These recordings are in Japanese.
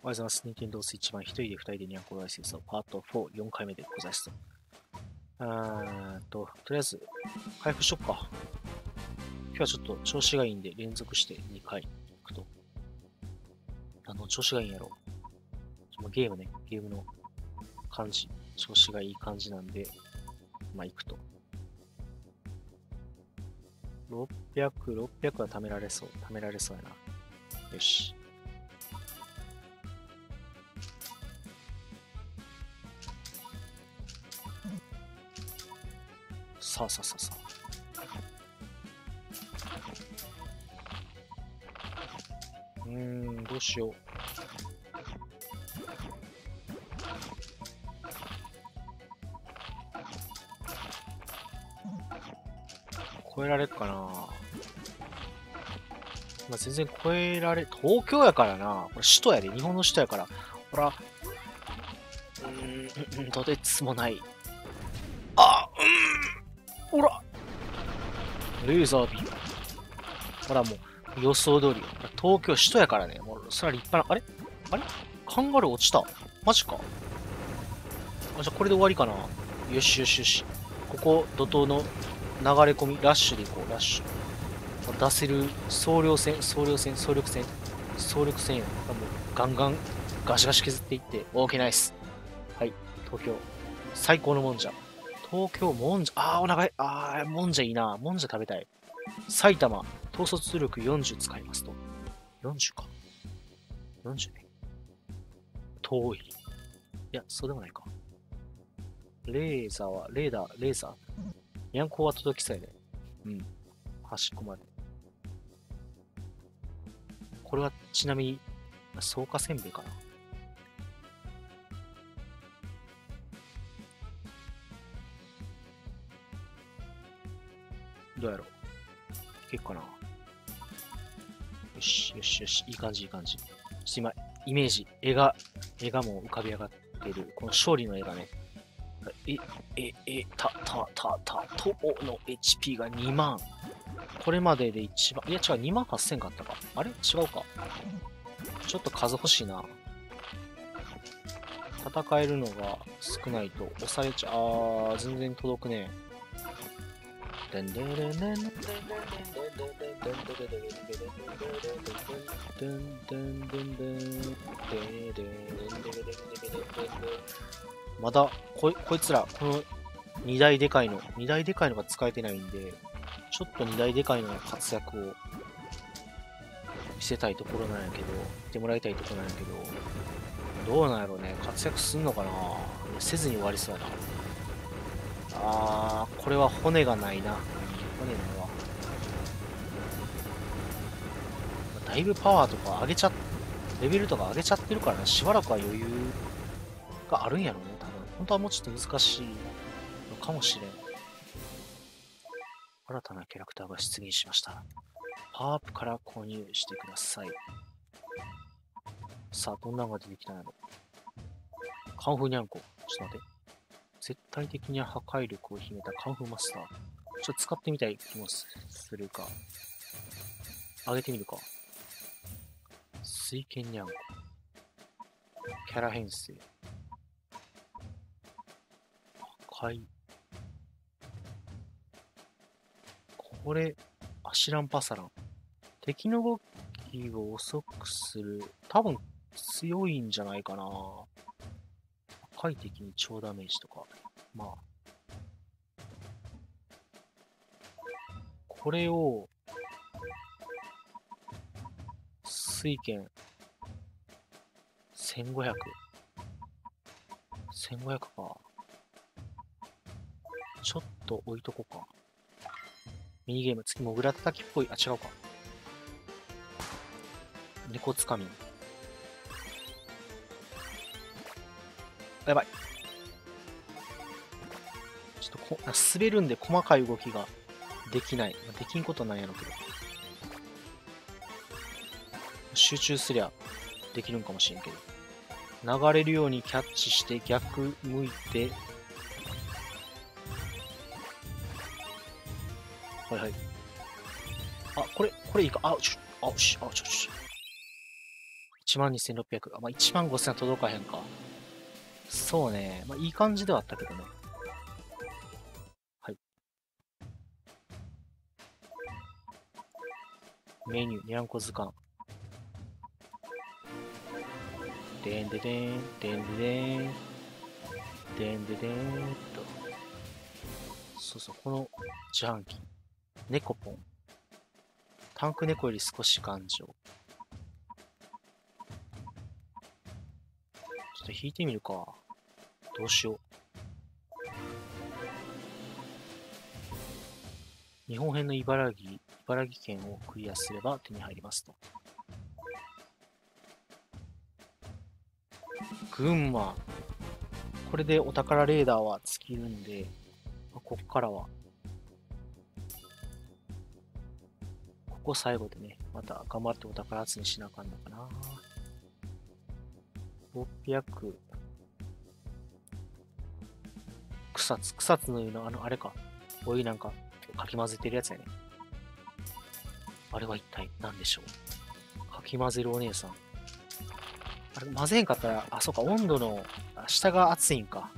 おはようございます。任天堂スイッチ版一人で二人でニャンコライセンスのパート4、4回目でございますと。うーと、とりあえず、回復しよっか。今日はちょっと調子がいいんで、連続して2回行くと。あの、調子がいいんやろ。ゲームね、ゲームの感じ、調子がいい感じなんで、まあ、行くと。600、600は貯められそう。貯められそうやな。よし。さあさあさあさあ。うん、どうしよう。超えられるかなまあ、全然超えられ、東京やからな。これ首都やで、日本の首都やから。ほら、うん、とてつもない。レーザービー。ほらもう、予想通りよ。東京首都やからね。もう、それは立派な、あれ？あれ？カンガルー落ちた。マジか。あ、じゃあこれで終わりかな。よしよしよし。ここ、怒涛の流れ込み、ラッシュで行こう、ラッシュ。出せる総量戦、総量戦、総力戦、総力戦や。もうガンガンガシガシ削っていって、OK ナイス。はい、東京。最高のもんじゃ。東京もんじゃ、あー、お腹い、あー、もんじゃいいな。もんじゃ食べたい。埼玉、統率力40使いますと。40か。40ね。遠い。いや、そうでもないか。レーザーは、レーダー、レーザー。ニャンコは届きそうやね。うん。端っこまで。これはちなみに、草加せんべいかな。どうやろういけるかなよし、よしよし、いい感じ、いい感じ。ちょっと今、イメージ、絵が、絵がもう浮かび上がってる。この勝利の絵がね、え、え、え、た、た、た、た、との HP が2万。これまでで一番、いや違う、2万8000かったか。あれ？違うか。ちょっと数欲しいな。戦えるのが少ないと押されちゃう。あー、全然届くね。まだここいつらこの2台でかいの2台でかいのが使えてないんでちょっと2台でかいのの活躍を見せたいところなんやけど見てもらいたいところなんやけどどうなんやろうね活躍すんのかなせずに終わりそうやな。あー、これは骨がないな。骨ないわ。だいぶパワーとか上げちゃっ、レベルとか上げちゃってるからね、しばらくは余裕があるんやろうね、多分。本当はもうちょっと難しいのかもしれん。新たなキャラクターが出現しました。パワーアップから購入してください。さあ、どんなのが出てきたんやろ。カンフーニャンコ。ちょっと待って。絶対的に破壊力を秘めたカンフーマスター。ちょっと使ってみたい気もするか。上げてみるか。水剣にゃんこ。キャラ編成。破壊。これ、アシランパサラン。敵の動きを遅くする。多分強いんじゃないかな。高い敵に超ダメージとか。まあ。これを、水剣、1500。1500か。ちょっと置いとこうか。ミニゲーム、次、モグラ叩きっぽい。あ、違うか。猫つかみ。やばい。ちょっとこ滑るんで細かい動きができない。できんことないやろうけど。集中すりゃできるんかもしれんけど。流れるようにキャッチして逆向いて。はいはい。あ、これ、これいいか。あ、ちょ、あ、し、あ、ちょ、ちょ。12,600。あ、まあ、15,000届かへんか。そうね。まあ、いい感じではあったけどね。はい。メニュー、にゃんこ図鑑。でんででん、でんででん、でんででんと。そうそう、この自販機。猫ポン。タンク猫より少し頑丈。と引いてみるか。どうしよう。日本編の茨城、茨城県をクリアすれば手に入りますと。群馬。これでお宝レーダーは尽きるんで、まあこっからは。ここ最後でね、また頑張ってお宝集めしなあかんのかな。600。草津、草津の湯のあの、あれか。お湯なんか、かき混ぜてるやつやね。あれは一体何でしょうかき混ぜるお姉さん。あれ、混ぜんかったら、あ、そうか、温度の、下が熱いんか。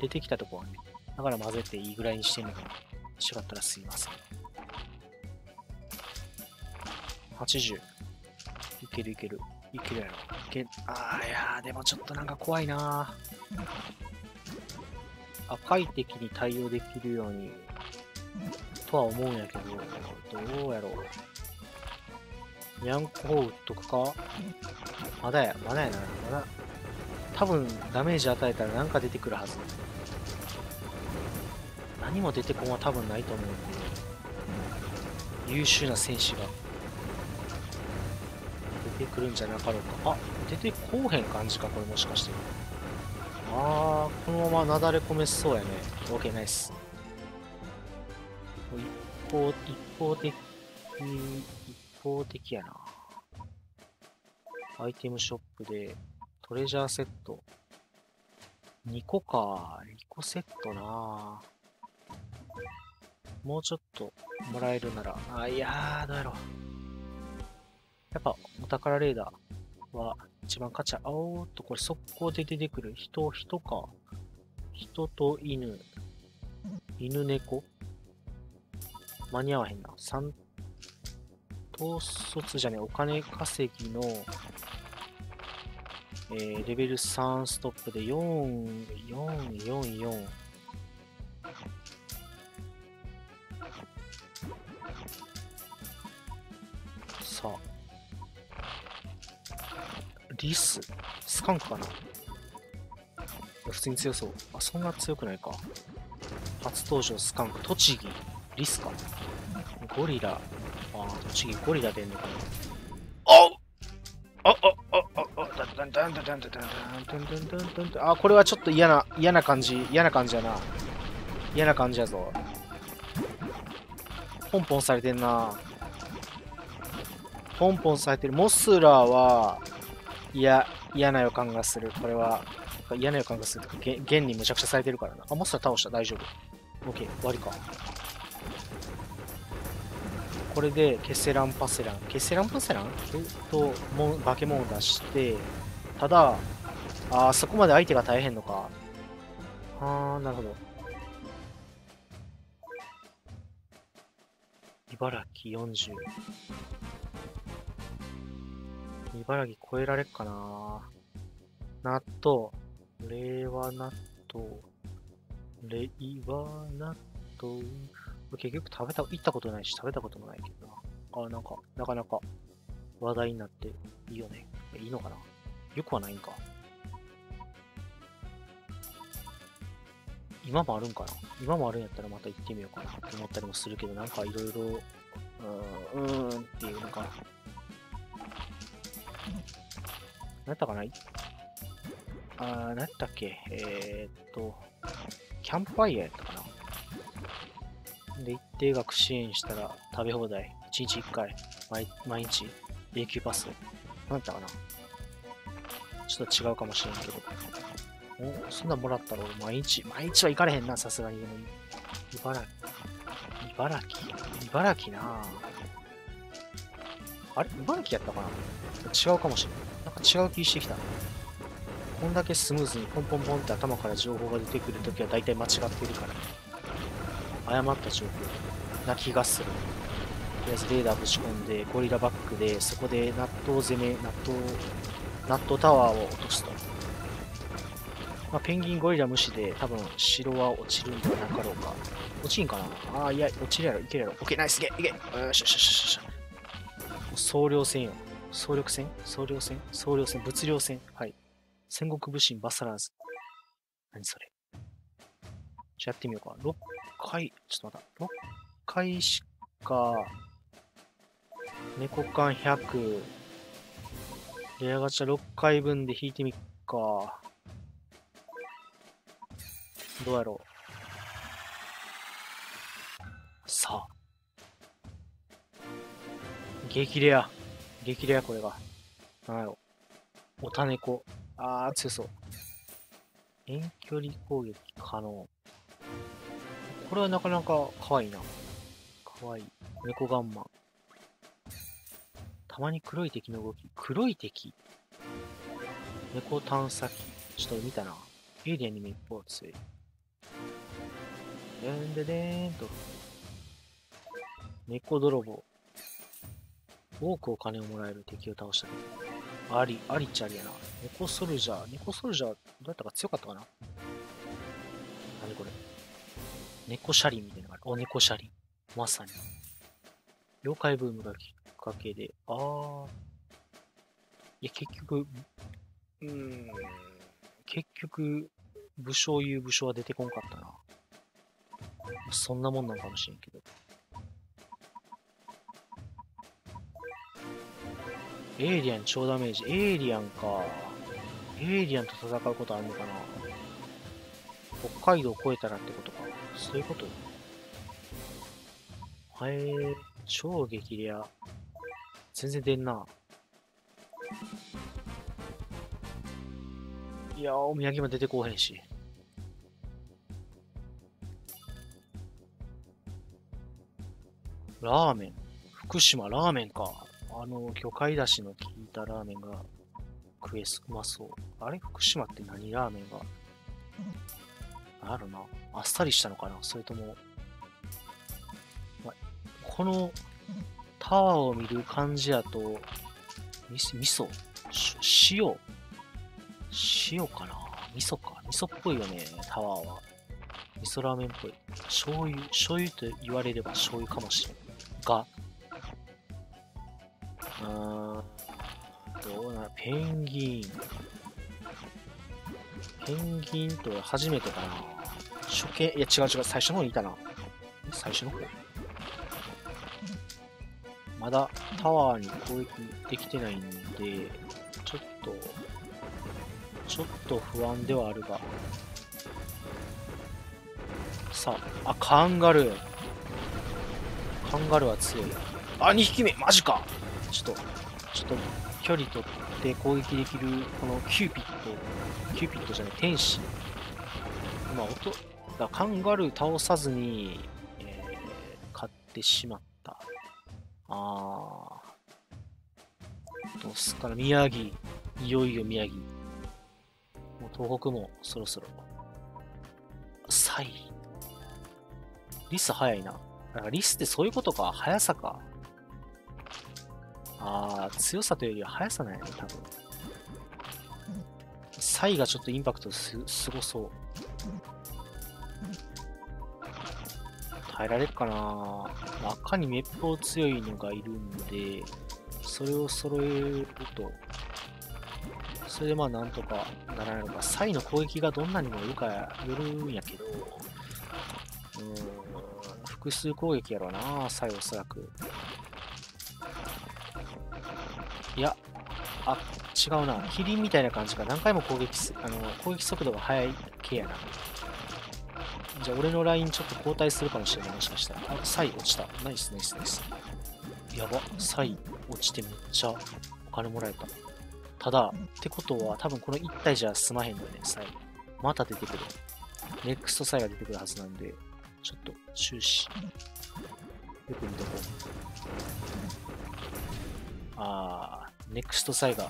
出てきたとこはね。だから混ぜていいぐらいにしてんのかな。違ったらすいません。80。いけるいける。いけるやろ。いけ、あーいや、でもちょっとなんか怖いな赤い敵に対応できるように、とは思うんやけど、どうやろう。にゃんこを打っとくか？まだや、まだやな、まだ。多分、ダメージ与えたらなんか出てくるはず。何も出てこんは多分ないと思うんで、優秀な戦士がてくるんじゃなかろうか。あ、出てこうへん感じか、これもしかして。あー、このままなだれ込めそうやね。OK、ナイス。一方、一方的、一方的やな。アイテムショップで、トレジャーセット。2個か。2個セットなもうちょっともらえるなら。あ、いやー、どうやろう。やっぱ、お宝レーダーは一番価値あおっと、これ速攻で出てくる。人、人か。人と犬。犬猫間に合わへんな。三、統率じゃね、お金稼ぎの、えー、レベル3ストップで4、4、4、4。リス？スカンクかな？普通に強そう。あ、そんな強くないか。初登場スカンク、栃木、リスか。ゴリラ。あ、栃木、ゴリラ出んのかな。ああああああこれはちょっと嫌な、嫌な感じ、嫌な感じやな。嫌な感じやぞ。ポンポンされてんな。ポンポンされてる。モスラは、いや、嫌な予感がする。これは、嫌な予感がするとか、現にむちゃくちゃされてるからな。あ、モスラー倒した。大丈夫。OK、終わりか。これで、ケセランパセラン。ケセランパセラン？えっと、も化け物を出して、ただ、あーそこまで相手が大変のか。あー、なるほど。茨城40。茨城超えられっかな納豆。令和納豆。令和納豆。結局食べた、行ったことないし食べたこともないけどな。あ、なんか、なかなか話題になっていいよね。いいのかなよくはないんか。今もあるんかな今もあるんやったらまた行ってみようかなって思ったりもするけど、なんかいろいろ、うーん、うーんっていうのかな。ったかな？いあー、何やったっけ？えー、っと、キャンプファイヤーやったかな？で、一定額支援したら食べ放題。1日1回。毎毎日。永久パス。何やったかな？ちょっと違うかもしれんけど。お、そんなんもらったら俺毎日、毎日は行かれへんな、さすがに。でも茨城。茨城？茨城なぁ。あれ？茨城やったかな？違うかもしれない。なんか違う気してきた。こんだけスムーズにポンポンポンって頭から情報が出てくるときは大体間違ってるから。誤った情報な気がする。とりあえずレーダーぶち込んで、ゴリラバックで、そこで納豆攻め、納豆、納豆タワーを落とすと。まあ、ペンギンゴリラ無視で多分城は落ちるんではなかろうか。落ちんかな？ああ、いや、落ちるやろ、いけるやろ。オッケー、ナイス、いけ、いけ。よしよしよしよし。総量戦よ。総力戦？総量戦？総量戦？物量戦？はい。戦国武神バサラーズ。何それ？じゃやってみようか。6回、ちょっと待った。6回しか、猫缶100、レアガチャ6回分で引いてみっか。どうやろう。さあ。激レア。激レア、これが。なんやろ。おたねこ。あー、強そう。遠距離攻撃可能。これはなかなか可愛いな。可愛い。猫ガンマン。たまに黒い敵の動き。黒い敵猫探査機。ちょっと見たな。エイリアンにも一方強い。でんででーんと。猫泥棒。多くお金をもらえる敵を倒したりあり、ありっちゃありやな。猫ソルジャー。猫ソルジャー、どうやったか強かったかな？何これ？猫シャリみたいなのがある。お、猫シャリ。まさに。妖怪ブームがきっかけで、あー。いや、結局、うーん、結局、武将いう武将は出てこんかったな。そんなもんなんかもしれんけど。エイリアン超ダメージ。エイリアンか。エイリアンと戦うことあるのかな北海道を越えたらってことか。そういうこと？へえー、超激レア。全然出んな。いやー、お土産も出てこうへんし。ラーメン。福島ラーメンか。あの、魚介だしの効いたラーメンが食えす、うまそう。あれ福島って何ラーメンが？あるな。あっさりしたのかな？それとも、ま、このタワーを見る感じやと、み味噌？塩？塩かな？味噌か。味噌っぽいよね、タワーは。味噌ラーメンっぽい。醤油、醤油と言われれば醤油かもしれん。が、うーん、どうな、ペンギン。ペンギンと初めてかな。初見、いや違う違う、最初の方にいたな。最初の方？まだタワーに攻撃できてないんで、ちょっと、ちょっと不安ではあるが。さあ、あ、カンガルー。カンガルーは強い。あ、2匹目マジかちょっと、ちょっと、距離取って攻撃できる、このキューピット、キューピットじゃない、天使。まあ、音、だカンガルー倒さずに、えー、買ってしまった。あー。どうすっかな、宮城。いよいよ宮城。もう東北もそろそろ。サイ。リス早いな。だかリスってそういうことか。速さか。あー、強さというよりは速さなんやね、多分。サイがちょっとインパクトす、すごそう。耐えられるかな赤に滅法強いのがいるんで、それを揃えると、それでまあなんとかならないのか。サイの攻撃がどんなにもよるかよるんやけど、うん、複数攻撃やろうな、サイおそらく。いや、あ、違うな。キリンみたいな感じか。何回も攻撃す、あの、攻撃速度が速い系やな。じゃあ俺のラインちょっと交代するかもしれない。もしかしたら。あ、サイ落ちた。ナイスナイスナイス。やば。サイ落ちてめっちゃお金もらえた。ただ、ってことは多分この1体じゃ済まへんのよね、サイ。また出てくる。ネクストサイが出てくるはずなんで、ちょっと終始。よく見とこう。あー、ネクストサイガ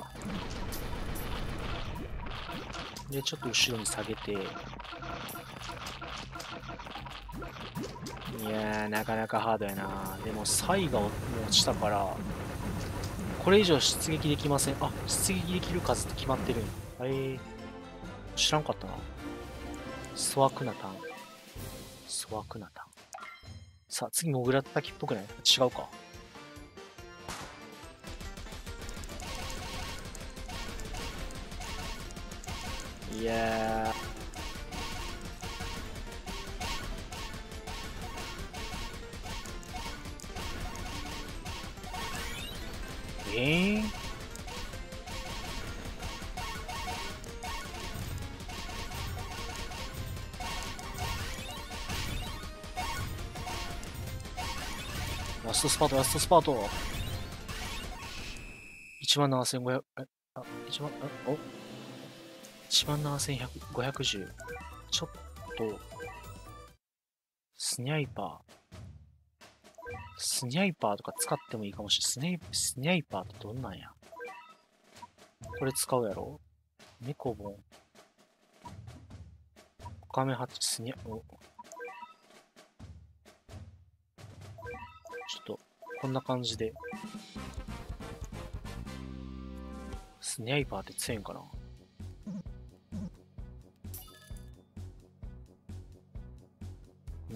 ー。で、ちょっと後ろに下げて。いやー、なかなかハードやな。でも、サイガー落ちたから、これ以上出撃できません。あ、出撃できる数って決まってるんはい。知らんかったな。粗悪なターン。粗悪なターン。さあ、次、モグラ叩きっぽくない？違うか。いやー？えー、ラストスパート、ラストスパート。1万7500、え、あ、1万、え、お？1万7510。ちょっと、スニャイパー。スニャイパーとか使ってもいいかもしれない。スニャイパーってどんなんや？これ使うやろ？猫ボン。カメハチ、スニャ、ちょっと、こんな感じで。スニャイパーって強いんかな？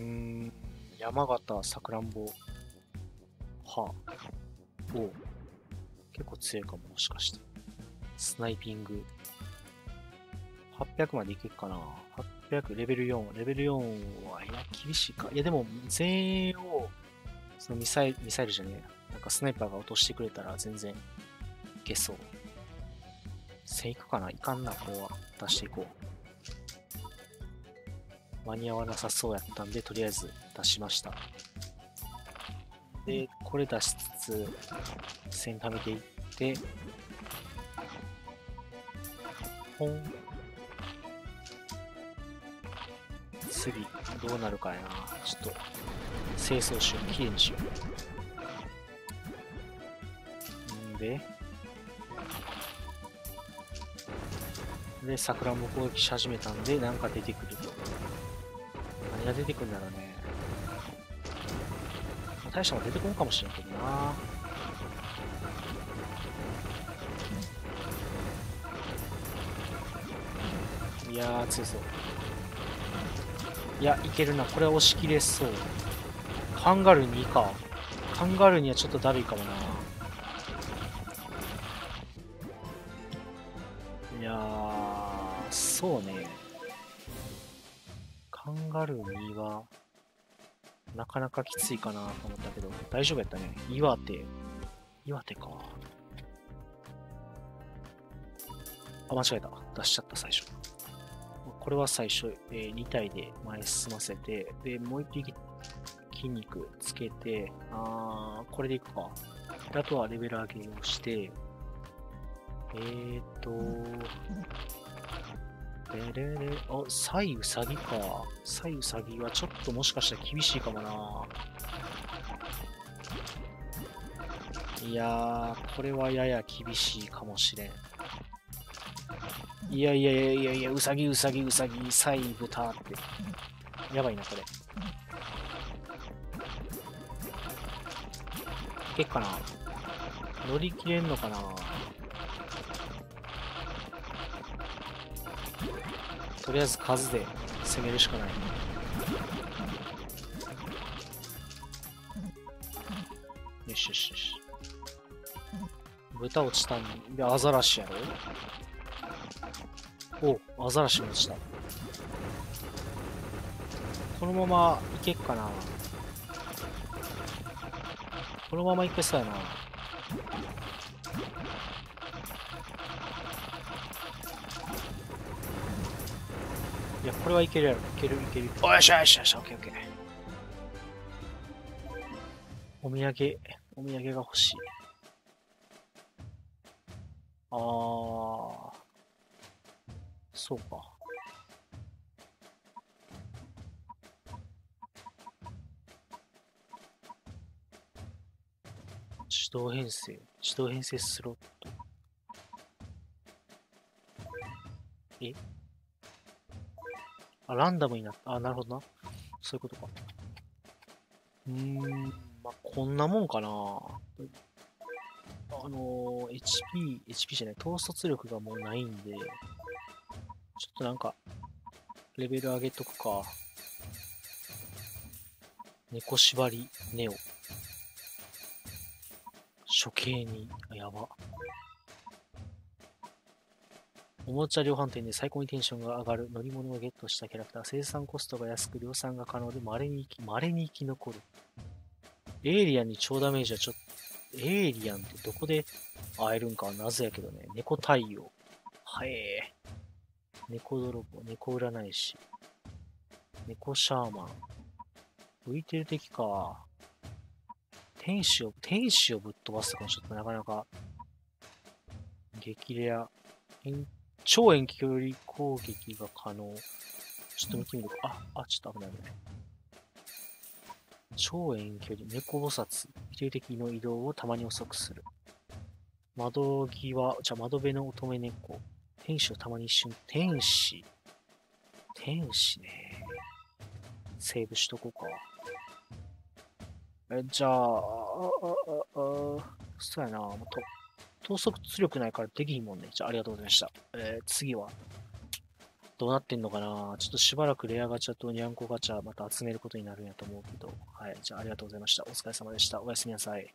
うん、山形、さくらんぼ。はあ。お結構強いかも、もしかして。スナイピング。800までいけるかな ?800、レベル4。レベル4は、いや、厳しいか。いや、でも、全員を、そのミサイル、ミサイルじゃねえ。なんかスナイパーが落としてくれたら全然いけそう。1000いくかないかんな、これは。出していこう。間に合わなさそうやったんで、とりあえず出しました。で、これ出しつつ、線貯めていって、ポン。次、どうなるかやな。ちょっと、清掃しよう。きれいにしよう。んで、で、桜も攻撃し始めたんで、なんか出てくると。が出てくるんだろうね。大したの出てこんかもしれんけどな。いやー、強そう。いや、いけるな。これは押し切れそう。カンガルー2か。カンガルーにはちょっとだるいかもな。カンガルー2は、なかなかきついかなと思ったけど、大丈夫やったね。岩手。岩手か。あ、間違えた。出しちゃった、最初。これは最初、えー2体で前進ませて、で、もう1匹筋肉つけて、あー、これでいくか。あとはレベル上げをして、えーと、レレレ、あ、サイウサギか。サイウサギはちょっともしかしたら厳しいかもな。いやー、これはやや厳しいかもしれん。いやいやいやいやいや、ウサギウサギウサギ、サイブタって。やばいな、これ。いけっかな乗り切れんのかなとりあえず数で攻めるしかない。よしよしよし。豚落ちたんで、アザラシやろ？お、アザラシも落ちた。このままいけっかなこのままいけそうやな。れはいけるやろ。いけるいける。およしよしよし、オッケーオッケー。お土産、お土産が欲しい。あー。そうか。ち自動編成。自動編成スロット。え？あ、ランダムになった。あ、なるほどな。そういうことか。うーん、まあ、こんなもんかな。あのー、HP、HP じゃない、統率力がもうないんで、ちょっとなんか、レベル上げとくか。猫縛り、ネオ。処刑に、あやば。おもちゃ量販店で最高にテンションが上がる乗り物をゲットしたキャラクター、生産コストが安く量産が可能で稀に生き、稀に生き残る。エイリアンに超ダメージはちょっと、エイリアンってどこで会えるんかは謎やけどね。猫太陽。はえー。猫泥棒、猫占い師。猫シャーマン。浮いてる敵か。天使を、天使をぶっ飛ばすとかちょっとなかなか、激レア。超遠距離攻撃が可能。ちょっと見てみるか。あ、あ、ちょっと危ない危ない。超遠距離、猫菩薩。一定的の移動をたまに遅くする。窓際、じゃ窓辺の乙女猫。天使をたまに一瞬、天使。天使ね。セーブしとこうか。え、じゃあ、あ、あ、あ、あ、そうやな、もっと。統率力ないからできひんもんね。じゃあ、ありがとうございました。えー、次は、どうなってんのかな？ちょっとしばらくレアガチャとニャンコガチャまた集めることになるんやと思うけど。はい。じゃあ、ありがとうございました。お疲れ様でした。おやすみなさい。